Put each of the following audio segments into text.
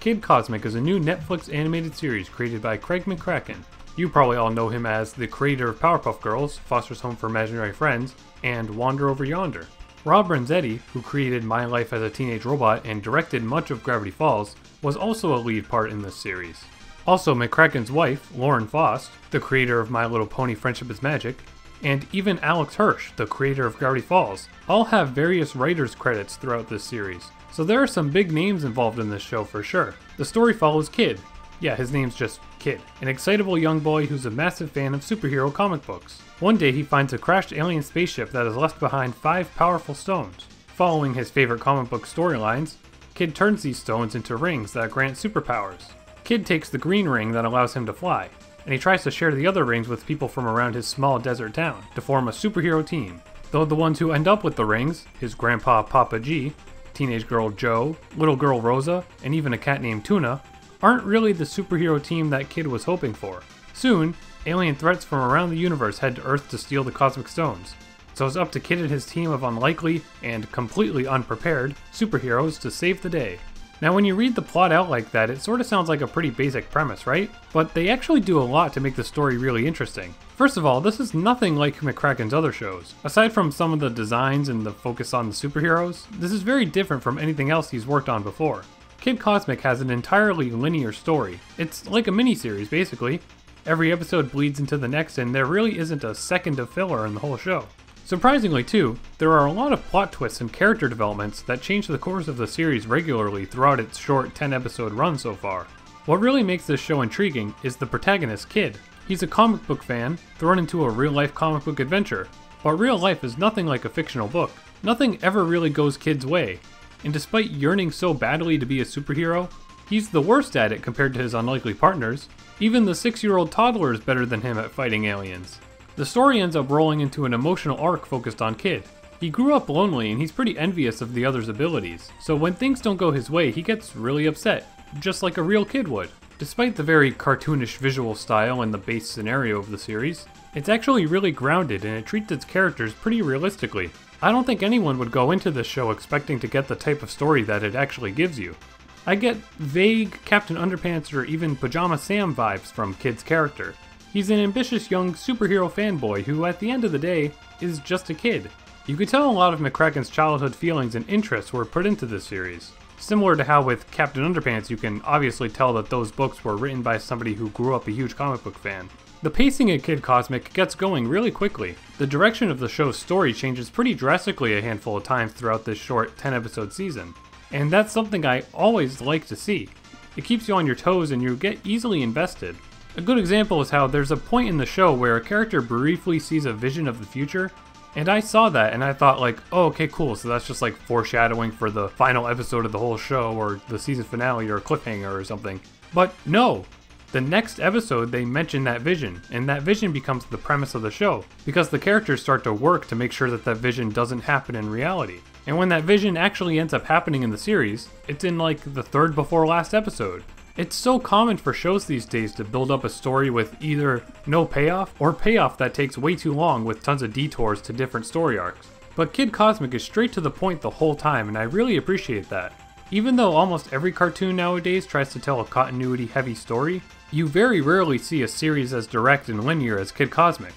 Kid Cosmic is a new Netflix animated series created by Craig McCracken. You probably all know him as the creator of Powerpuff Girls, Foster's Home for Imaginary Friends, and Wander Over Yonder. Rob Renzetti, who created My Life as a Teenage Robot and directed much of Gravity Falls, was also a lead part in this series. Also, McCracken's wife, Lauren Faust, the creator of My Little Pony Friendship is Magic, and even Alex Hirsch, the creator of Gravity Falls, all have various writers' credits throughout this series. So there are some big names involved in this show for sure. The story follows Kid. Yeah, his name's just Kid, an excitable young boy who's a massive fan of superhero comic books. One day he finds a crashed alien spaceship that has left behind five powerful stones. Following his favorite comic book storylines, Kid turns these stones into rings that grant superpowers. Kid takes the green ring that allows him to fly, and he tries to share the other rings with people from around his small desert town to form a superhero team. Though the ones who end up with the rings, his grandpa Papa G, teenage girl Jo, little girl Rosa, and even a cat named Tuna, aren't really the superhero team that Kid was hoping for. Soon, alien threats from around the universe head to Earth to steal the cosmic stones, so it's up to Kid and his team of unlikely and completely unprepared superheroes to save the day. Now, when you read the plot out like that, it sort of sounds like a pretty basic premise, right? But they actually do a lot to make the story really interesting. First of all, this is nothing like McCracken's other shows. Aside from some of the designs and the focus on the superheroes, this is very different from anything else he's worked on before. Kid Cosmic has an entirely linear story. It's like a miniseries, basically. Every episode bleeds into the next, and there really isn't a second of filler in the whole show. Surprisingly, too, there are a lot of plot twists and character developments that change the course of the series regularly throughout its short 10 episode run so far. What really makes this show intriguing is the protagonist, Kid. He's a comic book fan, thrown into a real life comic book adventure, but real life is nothing like a fictional book. Nothing ever really goes Kid's way, and despite yearning so badly to be a superhero, he's the worst at it compared to his unlikely partners. Even the six year old toddler is better than him at fighting aliens. The story ends up rolling into an emotional arc focused on Kid. He grew up lonely and he's pretty envious of the other's abilities, so when things don't go his way, he gets really upset, just like a real kid would. Despite the very cartoonish visual style and the base scenario of the series, it's actually really grounded and it treats its characters pretty realistically. I don't think anyone would go into this show expecting to get the type of story that it actually gives you. I get vague Captain Underpants or even Pajama Sam vibes from Kid's character, He's an ambitious young superhero fanboy who, at the end of the day, is just a kid. You could tell a lot of McCracken's childhood feelings and interests were put into this series. Similar to how with Captain Underpants, you can obviously tell that those books were written by somebody who grew up a huge comic book fan. The pacing in Kid Cosmic gets going really quickly. The direction of the show's story changes pretty drastically a handful of times throughout this short 10 episode season. And that's something I always like to see. It keeps you on your toes and you get easily invested. A good example is how there's a point in the show where a character briefly sees a vision of the future, and I saw that and I thought like, oh, okay, cool. So that's just like foreshadowing for the final episode of the whole show or the season finale or a cliffhanger or something. But no, the next episode they mention that vision, and that vision becomes the premise of the show because the characters start to work to make sure that that vision doesn't happen in reality. And when that vision actually ends up happening in the series, it's in like the third before last episode. It's so common for shows these days to build up a story with either no payoff or payoff that takes way too long with tons of detours to different story arcs. But Kid Cosmic is straight to the point the whole time, and I really appreciate that. Even though almost every cartoon nowadays tries to tell a continuity heavy story, you very rarely see a series as direct and linear as Kid Cosmic.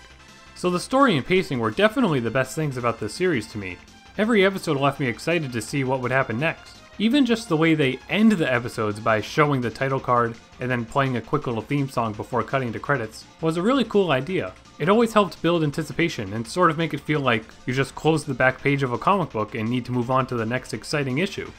So the story and pacing were definitely the best things about this series to me. Every episode left me excited to see what would happen next. Even just the way they end the episodes by showing the title card and then playing a quick little theme song before cutting to credits was a really cool idea. It always helped build anticipation and sort of make it feel like you just closed the back page of a comic book and need to move on to the next exciting issue.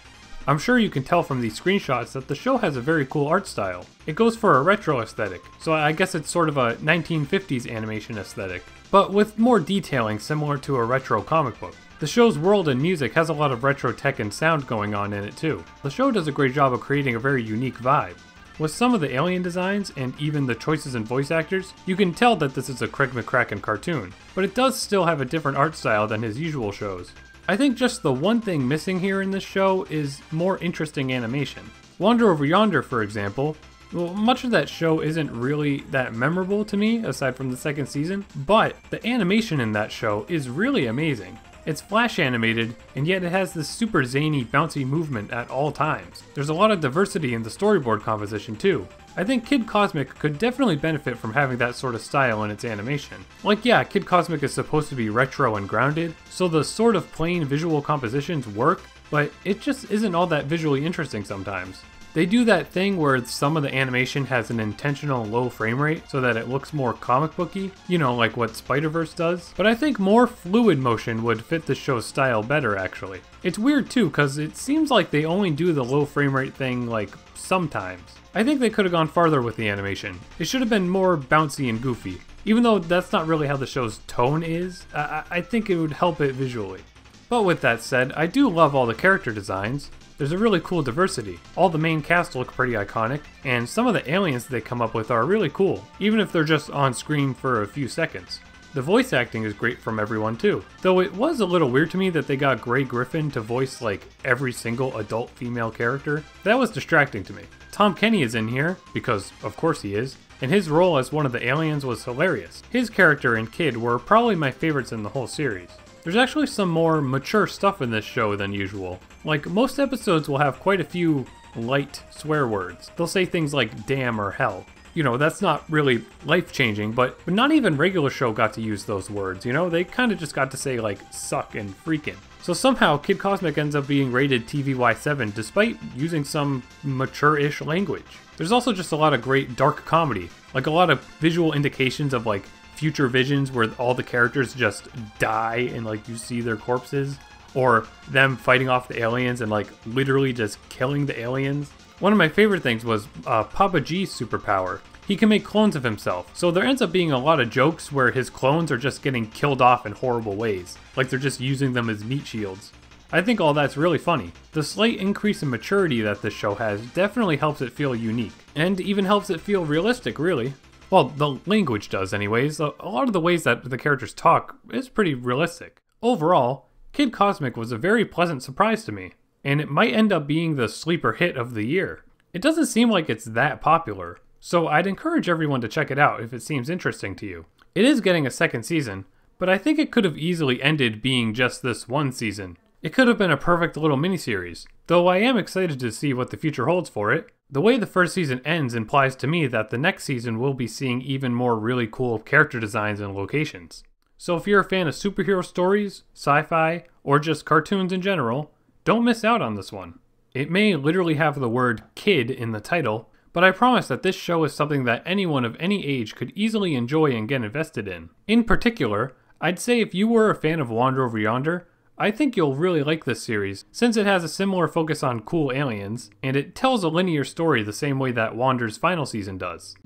I'm sure you can tell from these screenshots that the show has a very cool art style. It goes for a retro aesthetic, so I guess it's sort of a 1950s animation aesthetic, but with more detailing similar to a retro comic book. The show's world and music has a lot of retro tech and sound going on in it too. The show does a great job of creating a very unique vibe. With some of the alien designs and even the choices in voice actors, you can tell that this is a Craig McCracken cartoon, but it does still have a different art style than his usual shows. I think just the one thing missing here in this show is more interesting animation. Wander Over Yonder, for example, well, much of that show isn't really that memorable to me, aside from the second season, but the animation in that show is really amazing. It's flash animated, and yet it has this super zany, bouncy movement at all times. There's a lot of diversity in the storyboard composition too. I think Kid Cosmic could definitely benefit from having that sort of style in its animation. Like yeah, Kid Cosmic is supposed to be retro and grounded, so the sort of plain visual compositions work, but it just isn't all that visually interesting sometimes. They do that thing where some of the animation has an intentional low frame rate so that it looks more comic booky, you know, like what Spider-Verse does. But I think more fluid motion would fit the show's style better actually. It's weird too, cause it seems like they only do the low frame rate thing like sometimes. I think they could have gone farther with the animation. It should have been more bouncy and goofy. Even though that's not really how the show's tone is, I, I think it would help it visually. But with that said, I do love all the character designs. There's a really cool diversity. All the main cast look pretty iconic, and some of the aliens they come up with are really cool, even if they're just on screen for a few seconds. The voice acting is great from everyone too, though it was a little weird to me that they got Grey Griffin to voice like every single adult female character. That was distracting to me. Tom Kenny is in here, because of course he is, and his role as one of the aliens was hilarious. His character and Kid were probably my favorites in the whole series. There's actually some more mature stuff in this show than usual. Like, most episodes will have quite a few light swear words. They'll say things like damn or hell. You know, that's not really life changing, but, but not even regular show got to use those words, you know? They kind of just got to say, like, suck and freaking. So somehow, Kid Cosmic ends up being rated TVY7 despite using some mature ish language. There's also just a lot of great dark comedy, like a lot of visual indications of like future visions where all the characters just die and like you see their corpses or them fighting off the aliens and like literally just killing the aliens. One of my favorite things was uh, Papa G's superpower. He can make clones of himself, so there ends up being a lot of jokes where his clones are just getting killed off in horrible ways, like they're just using them as meat shields. I think all that's really funny. The slight increase in maturity that this show has definitely helps it feel unique, and even helps it feel realistic, really. Well, the language does, anyways. A lot of the ways that the characters talk is pretty realistic. Overall, Kid Cosmic was a very pleasant surprise to me, and it might end up being the sleeper hit of the year. It doesn't seem like it's that popular, so I'd encourage everyone to check it out if it seems interesting to you. It is getting a second season, but I think it could have easily ended being just this one season. It could have been a perfect little miniseries, though I am excited to see what the future holds for it. The way the first season ends implies to me that the next season will be seeing even more really cool character designs and locations. So if you're a fan of superhero stories, sci fi, or just cartoons in general, don't miss out on this one. It may literally have the word kid in the title, but I promise that this show is something that anyone of any age could easily enjoy and get invested in. In particular, I'd say if you were a fan of Wander Over Yonder, I think you'll really like this series, since it has a similar focus on cool aliens, and it tells a linear story the same way that Wander's final season does.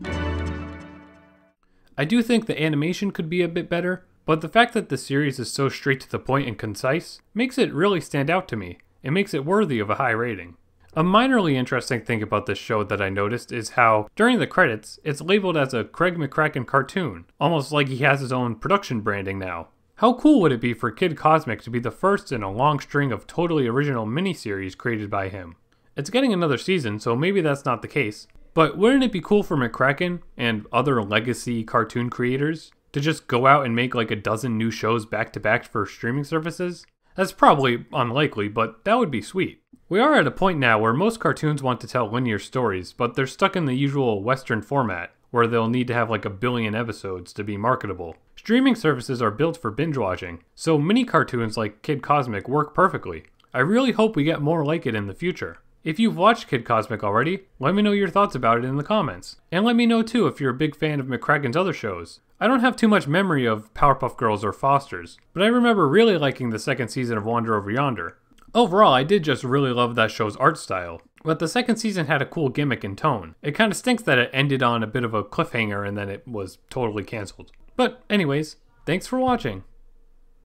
I do think the animation could be a bit better, but the fact that the series is so straight to the point and concise makes it really stand out to me, and makes it worthy of a high rating. A minorly interesting thing about this show that I noticed is how, during the credits, it's labeled as a Craig McCracken cartoon, almost like he has his own production branding now. How cool would it be for Kid Cosmic to be the first in a long string of totally original miniseries created by him? It's getting another season, so maybe that's not the case. But wouldn't it be cool for McCracken and other legacy cartoon creators to just go out and make like a dozen new shows back to back for streaming services? That's probably unlikely, but that would be sweet. We are at a point now where most cartoons want to tell linear stories, but they're stuck in the usual Western format, where they'll need to have like a billion episodes to be marketable. Streaming services are built for binge watching, so mini cartoons like Kid Cosmic work perfectly. I really hope we get more like it in the future. If you've watched Kid Cosmic already, let me know your thoughts about it in the comments. And let me know too if you're a big fan of McCracken's other shows. I don't have too much memory of Powerpuff Girls or Fosters, but I remember really liking the second season of Wander Over Yonder. Overall, I did just really love that show's art style. But the second season had a cool gimmick and tone. It kind of stinks that it ended on a bit of a cliffhanger and then it was totally cancelled. But anyways, thanks for watching.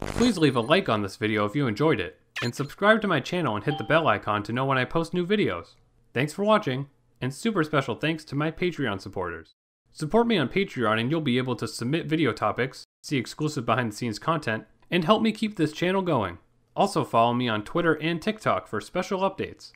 Please leave a like on this video if you enjoyed it, and subscribe to my channel and hit the bell icon to know when I post new videos. Thanks for watching, and super special thanks to my Patreon supporters. Support me on Patreon and you'll be able to submit video topics, see exclusive behind the scenes content, and help me keep this channel going. Also follow me on Twitter and TikTok for special updates.